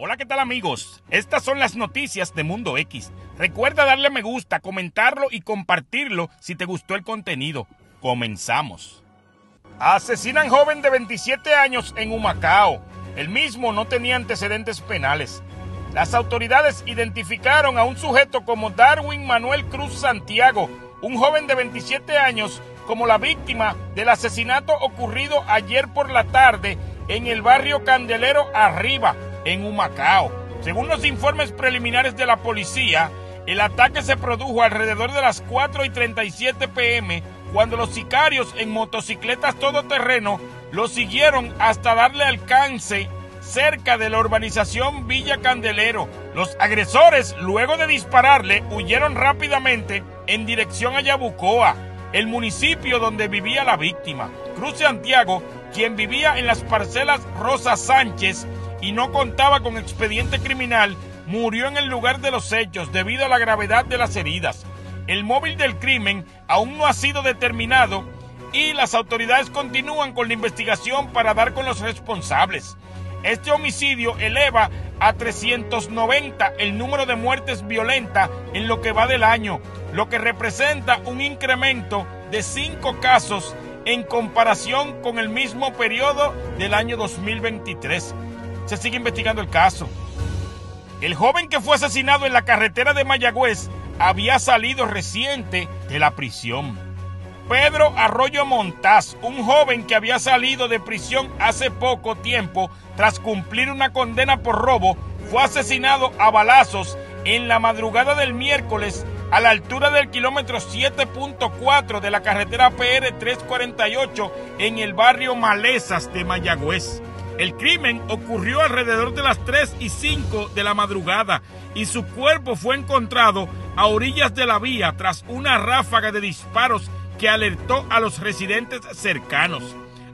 Hola, ¿qué tal amigos? Estas son las noticias de Mundo X. Recuerda darle me gusta, comentarlo y compartirlo si te gustó el contenido. Comenzamos. Asesinan joven de 27 años en Humacao. El mismo no tenía antecedentes penales. Las autoridades identificaron a un sujeto como Darwin Manuel Cruz Santiago, un joven de 27 años, como la víctima del asesinato ocurrido ayer por la tarde en el barrio Candelero Arriba, en Humacao. Según los informes preliminares de la policía, el ataque se produjo alrededor de las 4 y 37 pm cuando los sicarios en motocicletas todoterreno lo siguieron hasta darle alcance cerca de la urbanización Villa Candelero. Los agresores, luego de dispararle, huyeron rápidamente en dirección a Yabucoa, el municipio donde vivía la víctima. Cruz Santiago, quien vivía en las parcelas Rosa Sánchez, y no contaba con expediente criminal, murió en el lugar de los hechos debido a la gravedad de las heridas. El móvil del crimen aún no ha sido determinado y las autoridades continúan con la investigación para dar con los responsables. Este homicidio eleva a 390 el número de muertes violentas en lo que va del año, lo que representa un incremento de 5 casos en comparación con el mismo periodo del año 2023 se sigue investigando el caso. El joven que fue asesinado en la carretera de Mayagüez había salido reciente de la prisión. Pedro Arroyo Montaz, un joven que había salido de prisión hace poco tiempo tras cumplir una condena por robo, fue asesinado a balazos en la madrugada del miércoles a la altura del kilómetro 7.4 de la carretera PR 348 en el barrio Malezas de Mayagüez. El crimen ocurrió alrededor de las 3 y 5 de la madrugada y su cuerpo fue encontrado a orillas de la vía tras una ráfaga de disparos que alertó a los residentes cercanos.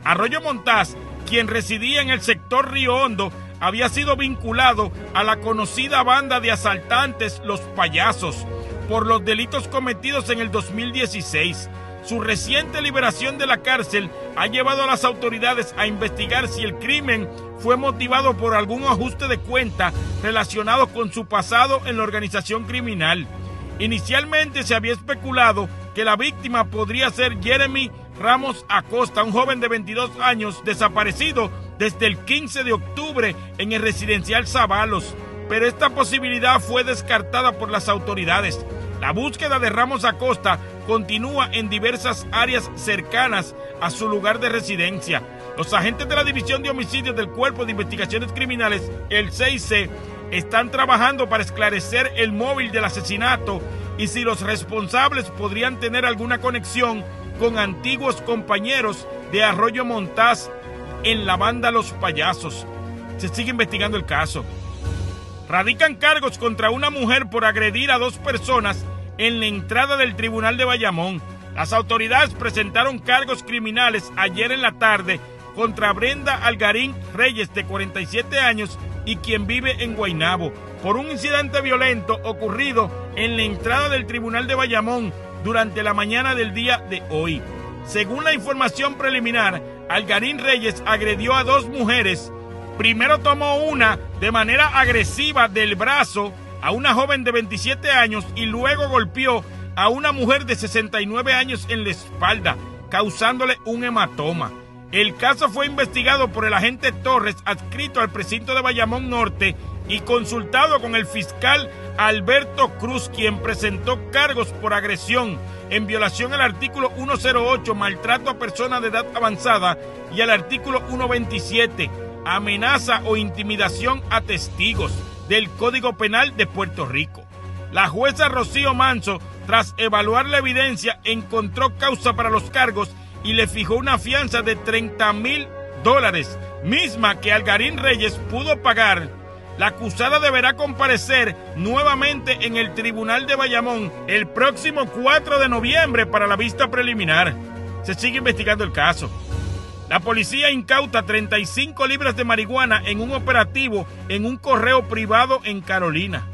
Arroyo Montaz, quien residía en el sector Río Hondo, había sido vinculado a la conocida banda de asaltantes Los Payasos por los delitos cometidos en el 2016. Su reciente liberación de la cárcel ha llevado a las autoridades a investigar si el crimen fue motivado por algún ajuste de cuenta relacionado con su pasado en la organización criminal. Inicialmente se había especulado que la víctima podría ser Jeremy Ramos Acosta, un joven de 22 años desaparecido desde el 15 de octubre en el residencial Zavalos, pero esta posibilidad fue descartada por las autoridades. La búsqueda de Ramos Acosta continúa en diversas áreas cercanas a su lugar de residencia. Los agentes de la División de Homicidios del Cuerpo de Investigaciones Criminales, el 6C, están trabajando para esclarecer el móvil del asesinato y si los responsables podrían tener alguna conexión con antiguos compañeros de Arroyo Montaz en la banda Los Payasos. Se sigue investigando el caso. Radican cargos contra una mujer por agredir a dos personas en la entrada del Tribunal de Bayamón. Las autoridades presentaron cargos criminales ayer en la tarde contra Brenda Algarín Reyes, de 47 años, y quien vive en Guaynabo, por un incidente violento ocurrido en la entrada del Tribunal de Bayamón durante la mañana del día de hoy. Según la información preliminar, Algarín Reyes agredió a dos mujeres. Primero tomó una de manera agresiva del brazo a una joven de 27 años y luego golpeó a una mujer de 69 años en la espalda, causándole un hematoma. El caso fue investigado por el agente Torres, adscrito al precinto de Bayamón Norte y consultado con el fiscal Alberto Cruz, quien presentó cargos por agresión en violación al artículo 108, maltrato a personas de edad avanzada, y al artículo 127, amenaza o intimidación a testigos del Código Penal de Puerto Rico. La jueza Rocío Manso, tras evaluar la evidencia, encontró causa para los cargos y le fijó una fianza de 30 mil dólares, misma que Algarín Reyes pudo pagar. La acusada deberá comparecer nuevamente en el Tribunal de Bayamón el próximo 4 de noviembre para la vista preliminar. Se sigue investigando el caso. La policía incauta 35 libras de marihuana en un operativo en un correo privado en Carolina.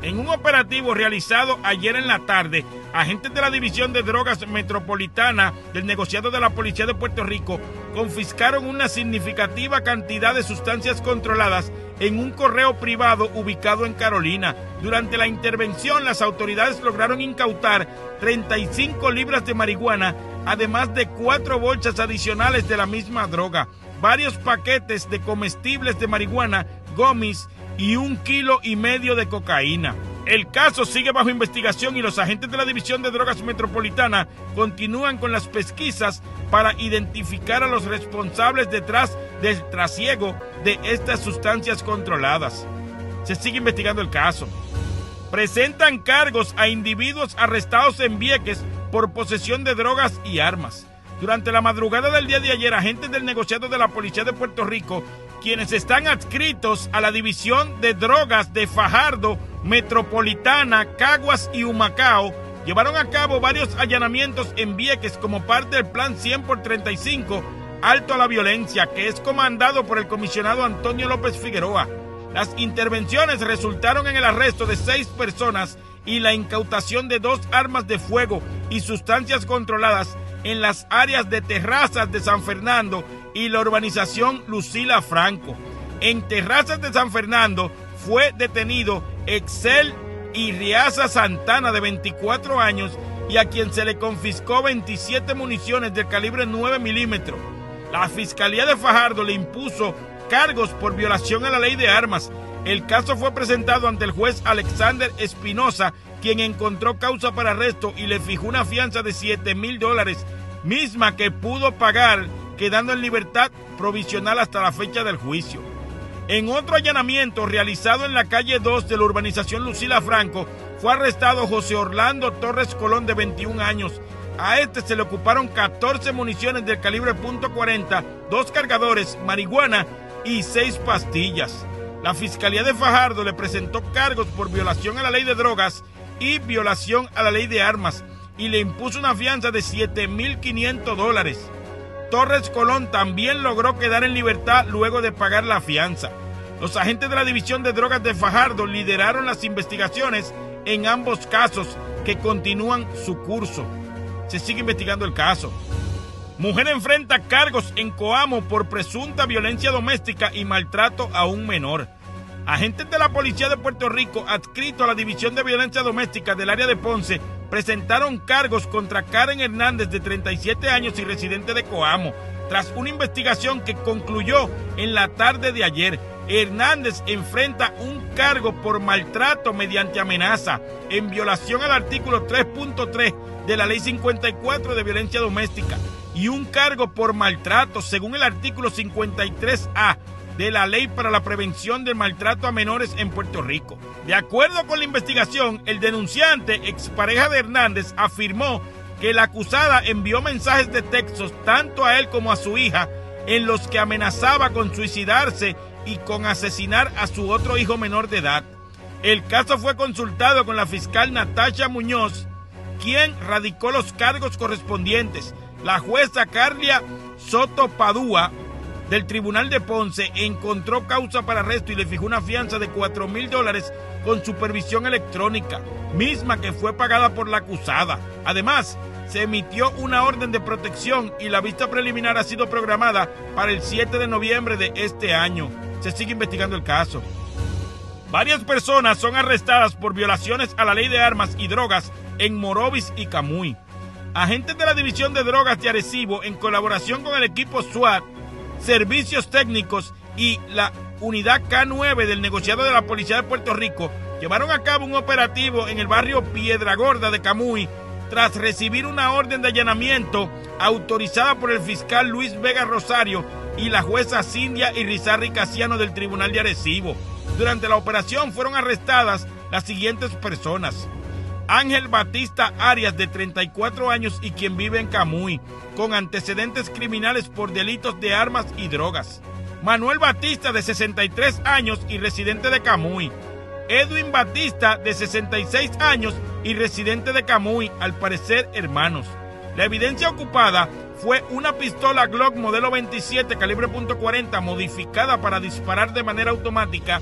En un operativo realizado ayer en la tarde, agentes de la División de Drogas Metropolitana del negociado de la Policía de Puerto Rico confiscaron una significativa cantidad de sustancias controladas en un correo privado ubicado en Carolina. Durante la intervención, las autoridades lograron incautar 35 libras de marihuana, además de cuatro bolsas adicionales de la misma droga, varios paquetes de comestibles de marihuana, gomis y un kilo y medio de cocaína. El caso sigue bajo investigación y los agentes de la División de Drogas Metropolitana continúan con las pesquisas para identificar a los responsables detrás del trasiego de estas sustancias controladas. Se sigue investigando el caso. Presentan cargos a individuos arrestados en Vieques por posesión de drogas y armas. Durante la madrugada del día de ayer, agentes del negociado de la Policía de Puerto Rico quienes están adscritos a la División de Drogas de Fajardo, Metropolitana, Caguas y Humacao, llevaron a cabo varios allanamientos en Vieques como parte del Plan 100 por 35 Alto a la Violencia, que es comandado por el comisionado Antonio López Figueroa. Las intervenciones resultaron en el arresto de seis personas y la incautación de dos armas de fuego y sustancias controladas en las áreas de terrazas de San Fernando y la urbanización Lucila Franco. En Terrazas de San Fernando fue detenido Excel Riaza Santana de 24 años y a quien se le confiscó 27 municiones del calibre 9 milímetros. La Fiscalía de Fajardo le impuso cargos por violación a la ley de armas. El caso fue presentado ante el juez Alexander Espinosa, quien encontró causa para arresto y le fijó una fianza de 7 mil dólares, misma que pudo pagar quedando en libertad provisional hasta la fecha del juicio. En otro allanamiento realizado en la calle 2 de la urbanización Lucila Franco, fue arrestado José Orlando Torres Colón de 21 años. A este se le ocuparon 14 municiones del calibre .40, dos cargadores, marihuana y seis pastillas. La Fiscalía de Fajardo le presentó cargos por violación a la ley de drogas y violación a la ley de armas y le impuso una fianza de 7.500 dólares. Torres Colón también logró quedar en libertad luego de pagar la fianza. Los agentes de la División de Drogas de Fajardo lideraron las investigaciones en ambos casos que continúan su curso. Se sigue investigando el caso. Mujer enfrenta cargos en Coamo por presunta violencia doméstica y maltrato a un menor. Agentes de la Policía de Puerto Rico, adscrito a la División de Violencia Doméstica del área de Ponce, presentaron cargos contra Karen Hernández, de 37 años y residente de Coamo, tras una investigación que concluyó en la tarde de ayer. Hernández enfrenta un cargo por maltrato mediante amenaza en violación al artículo 3.3 de la Ley 54 de Violencia Doméstica y un cargo por maltrato según el artículo 53A de la Ley para la Prevención del Maltrato a Menores en Puerto Rico. De acuerdo con la investigación, el denunciante, expareja de Hernández, afirmó que la acusada envió mensajes de textos tanto a él como a su hija en los que amenazaba con suicidarse y con asesinar a su otro hijo menor de edad. El caso fue consultado con la fiscal Natasha Muñoz, quien radicó los cargos correspondientes. La jueza Carlia Soto Padua del Tribunal de Ponce encontró causa para arresto y le fijó una fianza de 4 mil dólares con supervisión electrónica, misma que fue pagada por la acusada. Además, se emitió una orden de protección y la vista preliminar ha sido programada para el 7 de noviembre de este año. Se sigue investigando el caso. Varias personas son arrestadas por violaciones a la ley de armas y drogas en Morovis y Camuy. Agentes de la División de Drogas de Arecibo, en colaboración con el equipo SWAT, servicios técnicos y la unidad K9 del negociado de la Policía de Puerto Rico llevaron a cabo un operativo en el barrio Piedra Gorda de Camuy tras recibir una orden de allanamiento autorizada por el fiscal Luis Vega Rosario y la jueza Cindia Irizarry Casiano del Tribunal de Arecibo. Durante la operación fueron arrestadas las siguientes personas. Ángel Batista Arias, de 34 años y quien vive en Camuy, con antecedentes criminales por delitos de armas y drogas. Manuel Batista, de 63 años y residente de Camuy. Edwin Batista, de 66 años y residente de Camuy, al parecer hermanos. La evidencia ocupada fue una pistola Glock modelo 27 calibre .40 modificada para disparar de manera automática,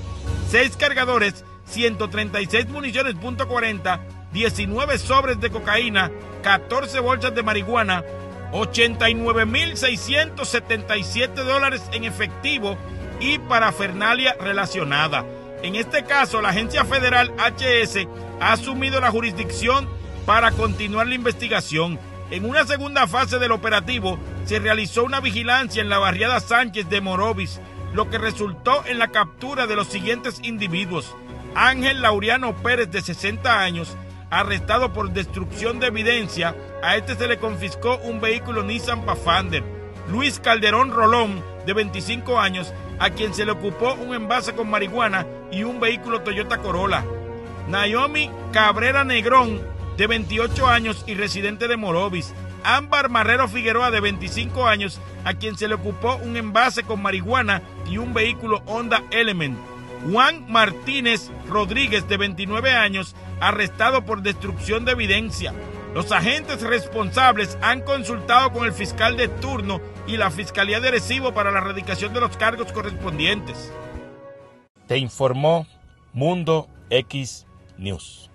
6 cargadores, 136 municiones .40, 19 sobres de cocaína, 14 bolsas de marihuana, 89.677 dólares en efectivo y parafernalia relacionada. En este caso, la agencia federal HS ha asumido la jurisdicción para continuar la investigación. En una segunda fase del operativo se realizó una vigilancia en la barriada Sánchez de Morovis, lo que resultó en la captura de los siguientes individuos. Ángel Laureano Pérez, de 60 años, arrestado por destrucción de evidencia. A este se le confiscó un vehículo Nissan Pathfinder. Luis Calderón Rolón, de 25 años, a quien se le ocupó un envase con marihuana y un vehículo Toyota Corolla. Naomi Cabrera Negrón, de 28 años y residente de Morovis. Ámbar Marrero Figueroa, de 25 años, a quien se le ocupó un envase con marihuana y un vehículo Honda Element. Juan Martínez Rodríguez, de 29 años, arrestado por destrucción de evidencia. Los agentes responsables han consultado con el fiscal de turno y la Fiscalía de Recibo para la erradicación de los cargos correspondientes. Te informó Mundo X News.